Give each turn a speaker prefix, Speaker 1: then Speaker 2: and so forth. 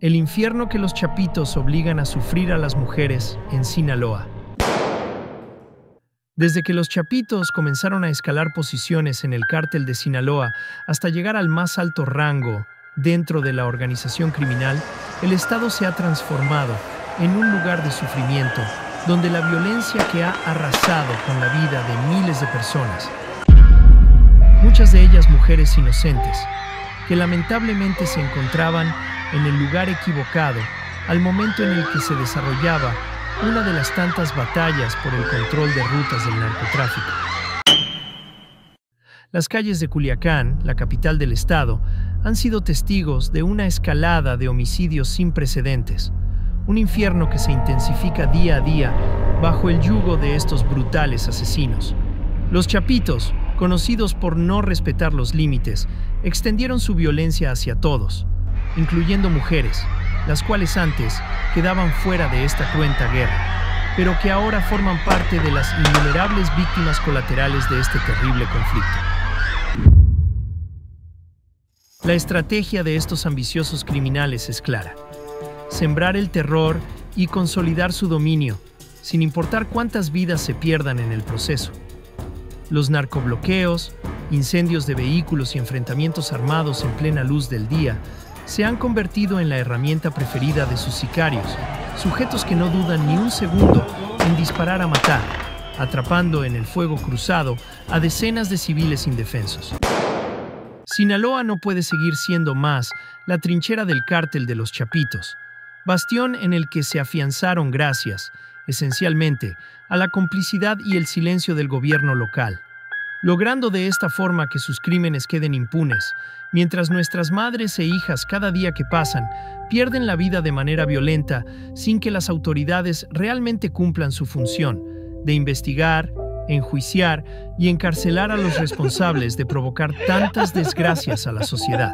Speaker 1: El infierno que los chapitos obligan a sufrir a las mujeres en Sinaloa. Desde que los chapitos comenzaron a escalar posiciones en el cártel de Sinaloa hasta llegar al más alto rango dentro de la organización criminal, el Estado se ha transformado en un lugar de sufrimiento donde la violencia que ha arrasado con la vida de miles de personas, muchas de ellas mujeres inocentes, que lamentablemente se encontraban en el lugar equivocado al momento en el que se desarrollaba una de las tantas batallas por el control de rutas del narcotráfico. Las calles de Culiacán, la capital del estado, han sido testigos de una escalada de homicidios sin precedentes, un infierno que se intensifica día a día bajo el yugo de estos brutales asesinos. Los chapitos, conocidos por no respetar los límites, extendieron su violencia hacia todos, incluyendo mujeres, las cuales antes quedaban fuera de esta cruenta guerra, pero que ahora forman parte de las innumerables víctimas colaterales de este terrible conflicto. La estrategia de estos ambiciosos criminales es clara. Sembrar el terror y consolidar su dominio, sin importar cuántas vidas se pierdan en el proceso. Los narcobloqueos, incendios de vehículos y enfrentamientos armados en plena luz del día se han convertido en la herramienta preferida de sus sicarios, sujetos que no dudan ni un segundo en disparar a matar, atrapando en el fuego cruzado a decenas de civiles indefensos. Sinaloa no puede seguir siendo más la trinchera del cártel de los Chapitos, bastión en el que se afianzaron gracias, esencialmente, a la complicidad y el silencio del gobierno local logrando de esta forma que sus crímenes queden impunes, mientras nuestras madres e hijas cada día que pasan pierden la vida de manera violenta sin que las autoridades realmente cumplan su función de investigar, enjuiciar y encarcelar a los responsables de provocar tantas desgracias a la sociedad.